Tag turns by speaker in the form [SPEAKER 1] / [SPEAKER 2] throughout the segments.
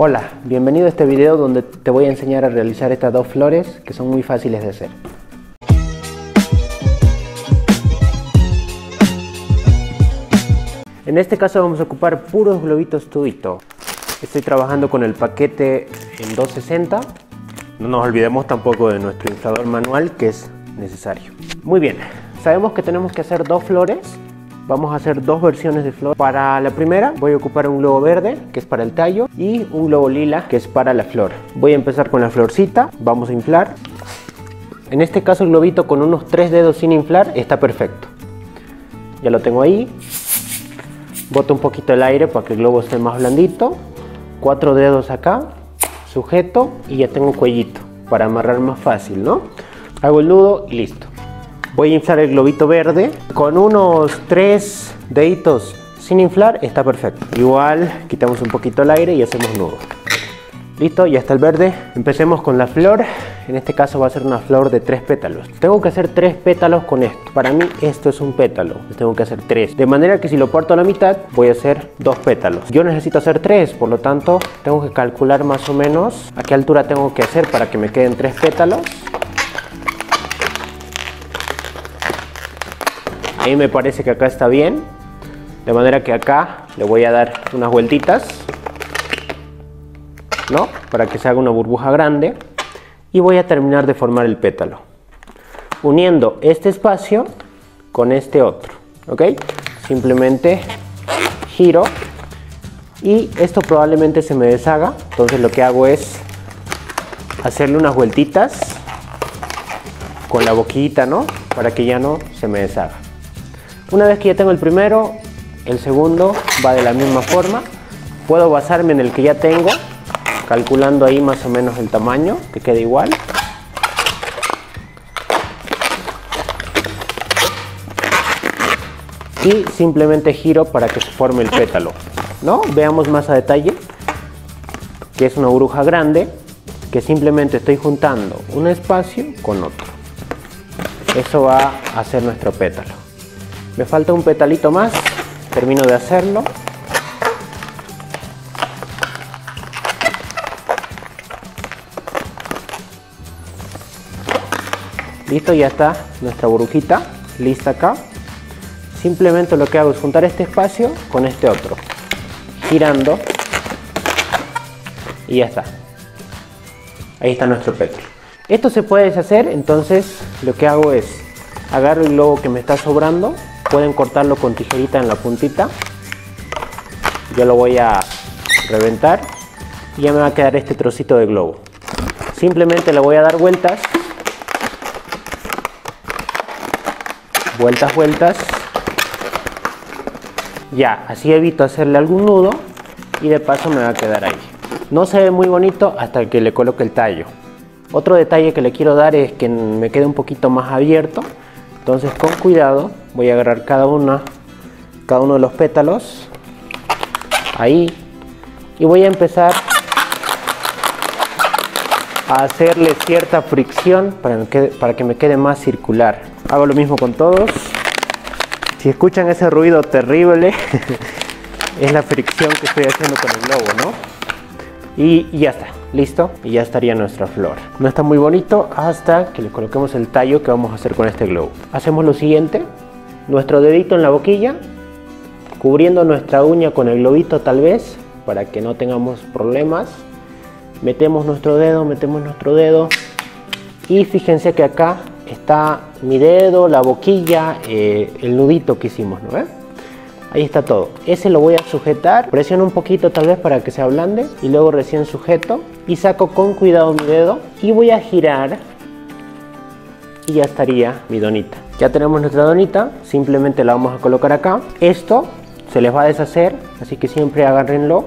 [SPEAKER 1] Hola, bienvenido a este video donde te voy a enseñar a realizar estas dos flores que son muy fáciles de hacer. En este caso vamos a ocupar puros globitos tubito. Estoy trabajando con el paquete en 260. No nos olvidemos tampoco de nuestro inflador manual que es necesario. Muy bien, sabemos que tenemos que hacer dos flores. Vamos a hacer dos versiones de flor. Para la primera voy a ocupar un globo verde, que es para el tallo, y un globo lila, que es para la flor. Voy a empezar con la florcita, vamos a inflar. En este caso el globito con unos tres dedos sin inflar está perfecto. Ya lo tengo ahí. Boto un poquito el aire para que el globo esté más blandito. Cuatro dedos acá, sujeto y ya tengo cuellito para amarrar más fácil, ¿no? Hago el nudo y listo. Voy a inflar el globito verde. Con unos tres deditos sin inflar está perfecto. Igual quitamos un poquito el aire y hacemos nudo. Listo, ya está el verde. Empecemos con la flor. En este caso va a ser una flor de tres pétalos. Tengo que hacer tres pétalos con esto. Para mí esto es un pétalo. Tengo que hacer tres. De manera que si lo parto a la mitad voy a hacer dos pétalos. Yo necesito hacer tres, por lo tanto tengo que calcular más o menos a qué altura tengo que hacer para que me queden tres pétalos. Ahí me parece que acá está bien. De manera que acá le voy a dar unas vueltitas. ¿No? Para que se haga una burbuja grande. Y voy a terminar de formar el pétalo. Uniendo este espacio con este otro. ¿Ok? Simplemente giro. Y esto probablemente se me deshaga. Entonces lo que hago es hacerle unas vueltitas con la boquita, ¿no? Para que ya no se me deshaga. Una vez que ya tengo el primero, el segundo va de la misma forma. Puedo basarme en el que ya tengo, calculando ahí más o menos el tamaño, que quede igual. Y simplemente giro para que se forme el pétalo. ¿no? Veamos más a detalle, que es una burbuja grande, que simplemente estoy juntando un espacio con otro. Eso va a ser nuestro pétalo. Me falta un petalito más, termino de hacerlo. Listo, ya está nuestra burbujita lista acá. Simplemente lo que hago es juntar este espacio con este otro, girando y ya está. Ahí está nuestro pétalo. Esto se puede deshacer, entonces lo que hago es agarro el globo que me está sobrando, pueden cortarlo con tijerita en la puntita. Yo lo voy a reventar y ya me va a quedar este trocito de globo. Simplemente le voy a dar vueltas. Vueltas, vueltas. Ya, así evito hacerle algún nudo y de paso me va a quedar ahí. No se ve muy bonito hasta que le coloque el tallo. Otro detalle que le quiero dar es que me quede un poquito más abierto. Entonces con cuidado voy a agarrar cada una, cada uno de los pétalos. Ahí. Y voy a empezar a hacerle cierta fricción para que, para que me quede más circular. Hago lo mismo con todos. Si escuchan ese ruido terrible, es la fricción que estoy haciendo con el globo, ¿no? Y, y, ya está, listo, y ya estaría nuestra flor. No está muy bonito hasta que le coloquemos el tallo que vamos a hacer con este globo. Hacemos lo siguiente, nuestro dedito en la boquilla, cubriendo nuestra uña con el globito tal vez, para que no tengamos problemas. Metemos nuestro dedo, metemos nuestro dedo, y fíjense que acá está mi dedo, la boquilla, eh, el nudito que hicimos, ¿no? Ahí está todo. Ese lo voy a sujetar, presiono un poquito tal vez para que se ablande y luego recién sujeto y saco con cuidado mi dedo y voy a girar y ya estaría mi donita. Ya tenemos nuestra donita, simplemente la vamos a colocar acá. Esto se les va a deshacer, así que siempre agárrenlo,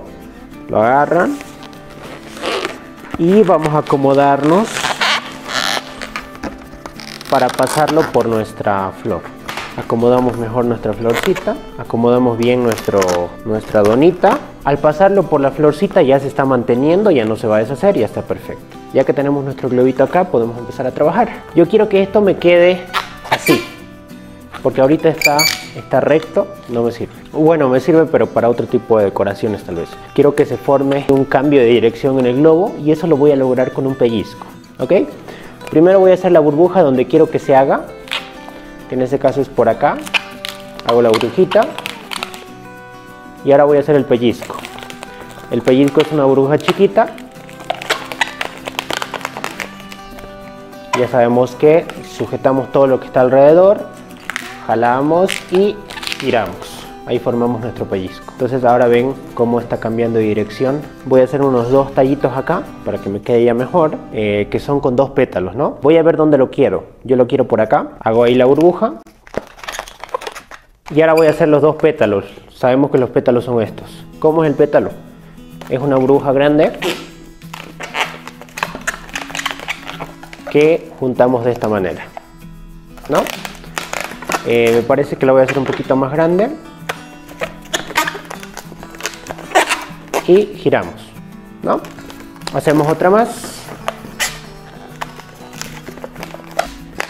[SPEAKER 1] lo agarran y vamos a acomodarnos para pasarlo por nuestra flor. Acomodamos mejor nuestra florcita, acomodamos bien nuestro, nuestra donita. Al pasarlo por la florcita ya se está manteniendo, ya no se va a deshacer, ya está perfecto. Ya que tenemos nuestro globito acá, podemos empezar a trabajar. Yo quiero que esto me quede así, porque ahorita está está recto, no me sirve. Bueno, me sirve pero para otro tipo de decoraciones tal vez. Quiero que se forme un cambio de dirección en el globo y eso lo voy a lograr con un pellizco, ¿ok? Primero voy a hacer la burbuja donde quiero que se haga, en este caso es por acá. Hago la burbujita y ahora voy a hacer el pellizco. El pellizco es una burbuja chiquita. Ya sabemos que sujetamos todo lo que está alrededor, jalamos y giramos. Ahí formamos nuestro pellizco. Entonces ahora ven cómo está cambiando de dirección. Voy a hacer unos dos tallitos acá para que me quede ya mejor, eh, que son con dos pétalos, ¿no? Voy a ver dónde lo quiero. Yo lo quiero por acá. Hago ahí la burbuja. Y ahora voy a hacer los dos pétalos. Sabemos que los pétalos son estos. ¿Cómo es el pétalo? Es una burbuja grande que juntamos de esta manera. ¿No? Eh, me parece que lo voy a hacer un poquito más grande. Y giramos. ¿No? Hacemos otra más.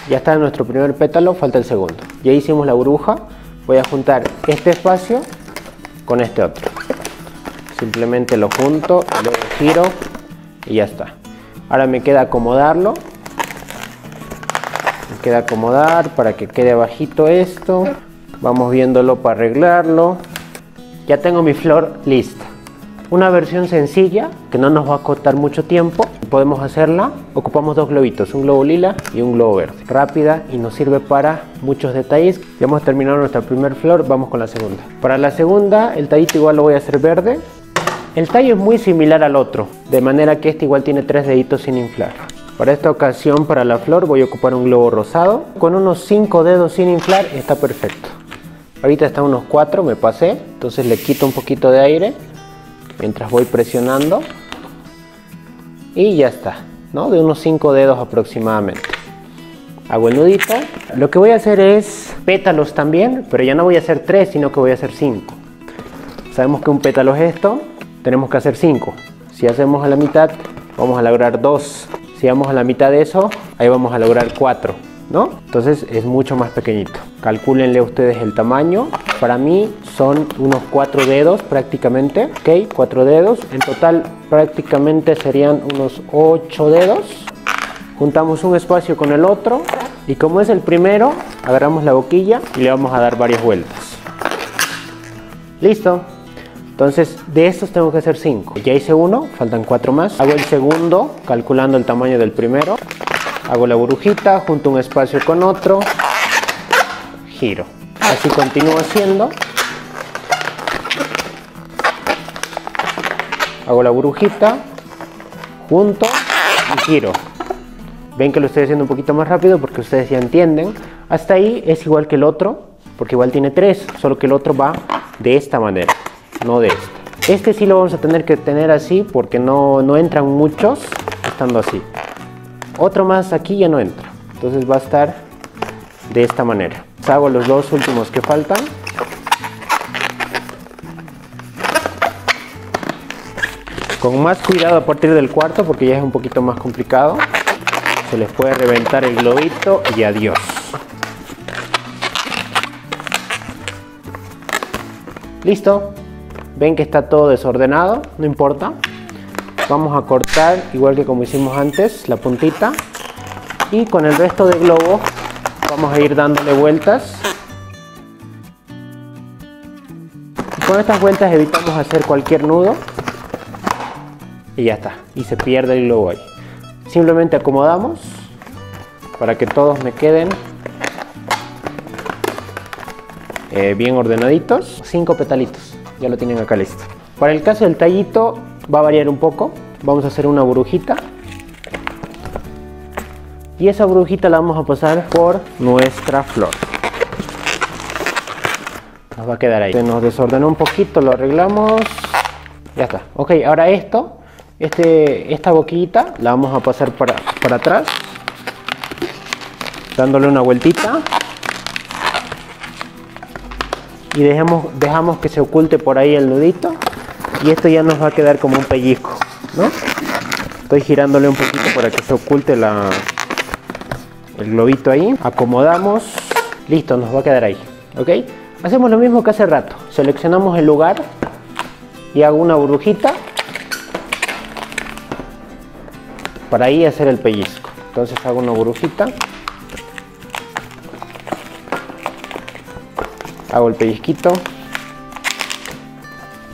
[SPEAKER 1] Ya está nuestro primer pétalo, falta el segundo. Ya hicimos la burbuja. Voy a juntar este espacio con este otro. Simplemente lo junto, lo giro y ya está. Ahora me queda acomodarlo queda acomodar para que quede bajito esto. Vamos viéndolo para arreglarlo. Ya tengo mi flor lista. Una versión sencilla que no nos va a costar mucho tiempo. Podemos hacerla. Ocupamos dos globitos, un globo lila y un globo verde. Rápida y nos sirve para muchos detalles. Ya hemos terminado nuestra primera flor, vamos con la segunda. Para la segunda, el tallito igual lo voy a hacer verde. El tallo es muy similar al otro, de manera que este igual tiene tres deditos sin inflar. Para esta ocasión, para la flor, voy a ocupar un globo rosado. Con unos 5 dedos sin inflar está perfecto. Ahorita está unos 4, me pasé. Entonces le quito un poquito de aire mientras voy presionando. Y ya está, ¿no? De unos 5 dedos aproximadamente. Hago el nudito. Lo que voy a hacer es pétalos también, pero ya no voy a hacer 3, sino que voy a hacer 5. Sabemos que un pétalo es esto, tenemos que hacer 5. Si hacemos a la mitad, vamos a lograr 2 si vamos a la mitad de eso, ahí vamos a lograr 4, ¿no? Entonces es mucho más pequeñito. Calcúlenle ustedes el tamaño. Para mí son unos 4 dedos prácticamente, ¿ok? 4 dedos. En total prácticamente serían unos 8 dedos. Juntamos un espacio con el otro y como es el primero, agarramos la boquilla y le vamos a dar varias vueltas. Listo. Entonces, de estos tengo que hacer 5. Ya hice uno, faltan 4 más. Hago el segundo, calculando el tamaño del primero. Hago la burbujita, junto un espacio con otro. Giro. Así continúo haciendo. Hago la burbujita, junto y giro. Ven que lo estoy haciendo un poquito más rápido porque ustedes ya entienden. Hasta ahí es igual que el otro, porque igual tiene 3, solo que el otro va de esta manera no de este. Este sí lo vamos a tener que tener así porque no, no entran muchos estando así. Otro más aquí ya no entra. Entonces va a estar de esta manera. Hago los dos últimos que faltan. Con más cuidado a partir del cuarto porque ya es un poquito más complicado. Se les puede reventar el globito y adiós. Listo. Ven que está todo desordenado, no importa. Vamos a cortar, igual que como hicimos antes, la puntita. Y con el resto del globo vamos a ir dándole vueltas. con estas vueltas evitamos hacer cualquier nudo. Y ya está. Y se pierde el globo ahí. Simplemente acomodamos para que todos me queden eh, bien ordenaditos. Cinco petalitos ya lo tienen acá listo. Para el caso del tallito va a variar un poco. Vamos a hacer una burbujita. Y esa burbujita la vamos a pasar por nuestra flor. Nos va a quedar ahí. Se nos desordenó un poquito, lo arreglamos. Ya está. Ok, ahora esto, este, esta boquita la vamos a pasar para, para atrás. Dándole una vueltita y dejemos, dejamos que se oculte por ahí el nudito y esto ya nos va a quedar como un pellizco ¿no? estoy girándole un poquito para que se oculte la, el globito ahí acomodamos listo nos va a quedar ahí ok Hacemos lo mismo que hace rato. Seleccionamos el lugar y hago una burbujita para ahí hacer el pellizco. Entonces hago una burbujita. Hago el pellizquito.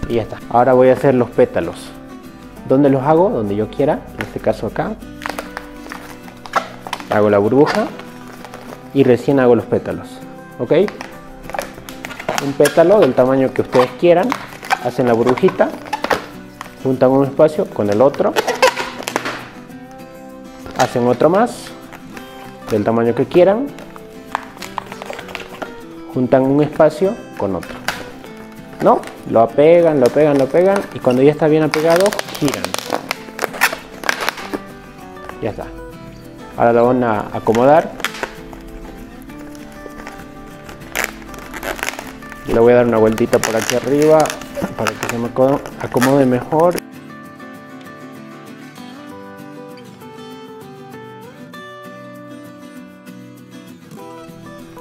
[SPEAKER 1] Y ya está. Ahora voy a hacer los pétalos. ¿Dónde los hago? Donde yo quiera. En este caso acá. Hago la burbuja. Y recién hago los pétalos. ¿Ok? Un pétalo del tamaño que ustedes quieran. Hacen la burbujita. Juntan un espacio con el otro hacen otro más del tamaño que quieran juntan un espacio con otro no lo apegan lo pegan lo pegan y cuando ya está bien apegado giran ya está ahora lo van a acomodar le voy a dar una vueltita por aquí arriba para que se me acomode mejor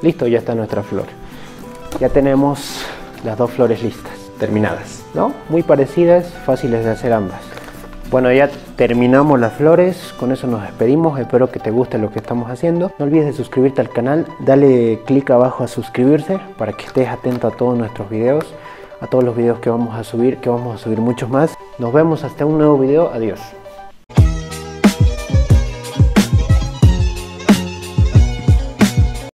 [SPEAKER 1] Listo, ya está nuestra flor. Ya tenemos las dos flores listas, terminadas, ¿no? Muy parecidas, fáciles de hacer ambas. Bueno, ya terminamos las flores, con eso nos despedimos, espero que te guste lo que estamos haciendo. No olvides de suscribirte al canal, dale clic abajo a suscribirse para que estés atento a todos nuestros videos, a todos los videos que vamos a subir, que vamos a subir muchos más. Nos vemos hasta un nuevo video, adiós.